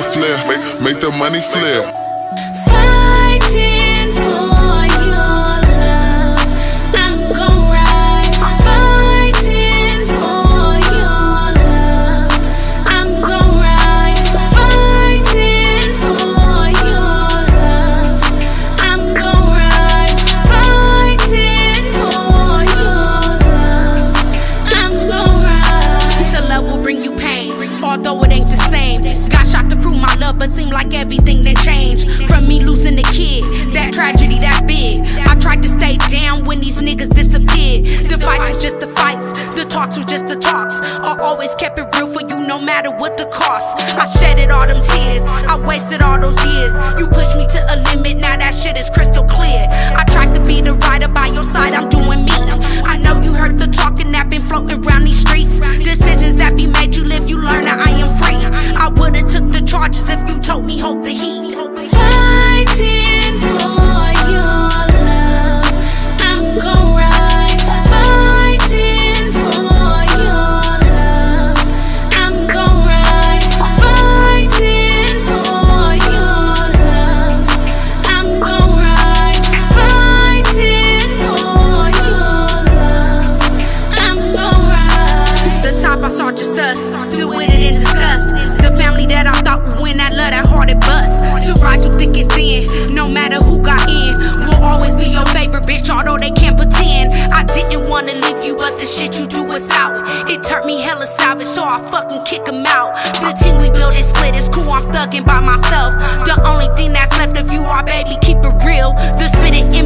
flip, make the money flip. Seem like everything that changed. From me losing a kid, that tragedy that big. I tried to stay down when these niggas disappeared. The fights was just the fights, the talks was just the talks. I always kept it real for you, no matter what the cost. I shedded all them tears, I wasted all those years. You pushed me to a limit, now that shit is crystal clear. I tried saw just us, with it in disgust. The family that I thought would win that love, that hearted bust. To ride you thick and thin, no matter who got in, will always be your favorite bitch, although they can't pretend. I didn't wanna leave you, but the shit you do is out. It turned me hella savage, so I fucking kick him out. The team we built is split, it's cool, I'm thugging by myself. The only thing that's left of you are, baby, keep it real. The spitting image looking